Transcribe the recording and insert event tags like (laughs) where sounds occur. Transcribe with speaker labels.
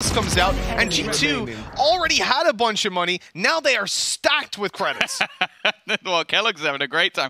Speaker 1: comes out, and G2 already had a bunch of money. Now they are stacked with credits. (laughs)
Speaker 2: well, Keloqz having a great time.